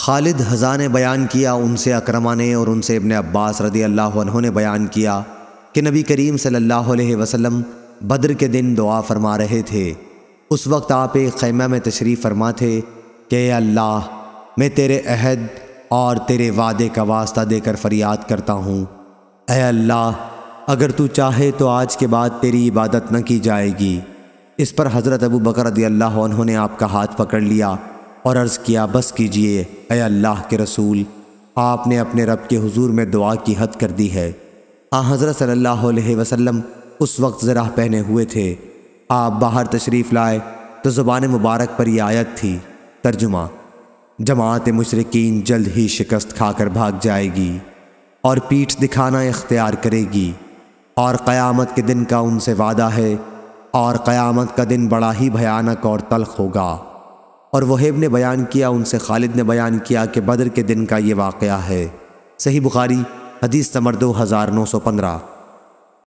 खालिद हज़ा ने बयान किया, उनसे अक्रमा ने और उनसे इबन अब्बास रदी अल्लाह ने बयान किया कि नबी करीम सल्लल्लाहु अलैहि वसल्लम बद्र के दिन दुआ फरमा रहे थे। उस वक्त आप एक खैमा में तशरीफ़ फरमा थे कि अल्लाह, मैं तेरे अहद और तेरे वादे का वास्ता देकर फरियाद करता हूँ। अल्लाह, अगर तू चाहे तो आज के बाद तेरी इबादत न की जाएगी। इस पर हज़रत अबू बकर रदी अल्लाह ने आपका हाथ पकड़ लिया। और अर्ज़ किया, बस कीजिए अल्लाह के रसूल, आपने अपने रब के हुजूर में दुआ की हद कर दी है। आ, हज़रत सल्लल्लाहु अलैहि वसल्लम, उस वक्त ज़रा पहने हुए थे। आप बाहर तशरीफ़ लाए तो ज़ुबान मुबारक पर यह आयत थी। तर्जुमा, जमात मुशरकिन जल्द ही शिकस्त खाकर भाग जाएगी और पीठ दिखाना इख्तियार करेगी और क़यामत के दिन का उनसे वादा है और क़यामत का दिन बड़ा ही भयानक और तलख होगा। और वहेब ने बयान किया, उनसे खालिद ने बयान किया कि बदर के दिन का ये वाक़ है। सही बुखारी, हदीस नंबर दो हज़ार नौ सौ पंद्रह।